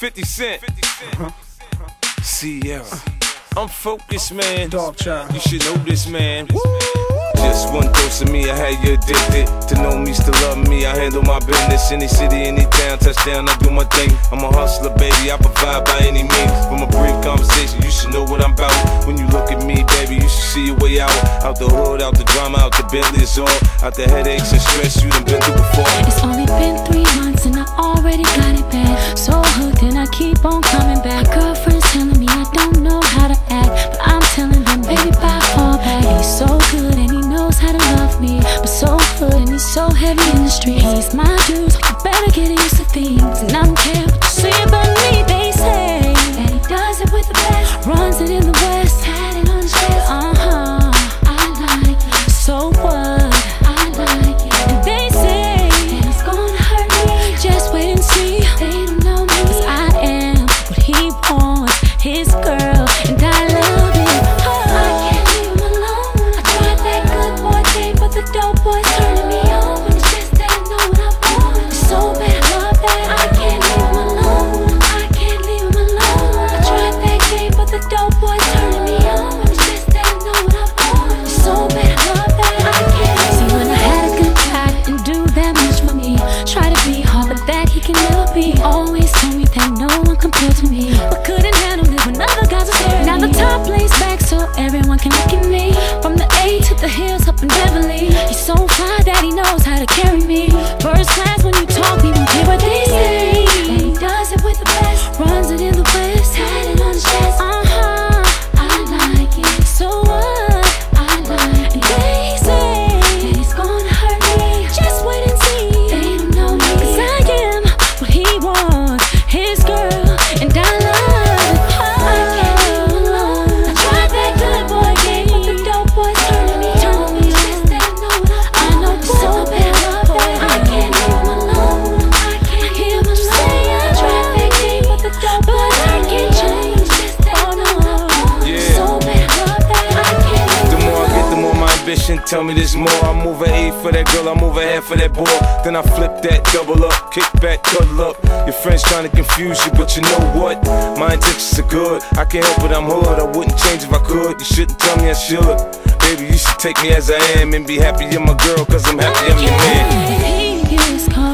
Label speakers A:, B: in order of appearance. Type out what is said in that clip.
A: 50 Cent. Ciara. I'm focused, man.
B: Dog child.
A: You should know this, man. Just one dose of me, I had you addicted. To know me, still love me, I handle my business. Any city, any town, touchdown, I do my thing. I'm a hustler, baby, I provide by any means. From a brief conversation, you should know what I'm about. When you look at me, baby, you should see your way out. Out the hood, out the drama, out the Bentley, it's all. Out the headaches and stress you done been through before.
C: It's only been three months and I already got it me, but so good and he's so heavy in the streets. He's my so you better get used to things. And I don't care can look at
A: ambition tell me this more. I move a A for that girl, I move a half for that boy. Then I flip that double up, kick back, cuddle up. Your friends trying to confuse you, but you know what? My intentions are good. I can't help it, I'm hood. I wouldn't change if I could. You shouldn't tell me I should. Baby, you should take me as I am and be happy you're my girl, cause I'm happy I'm your man.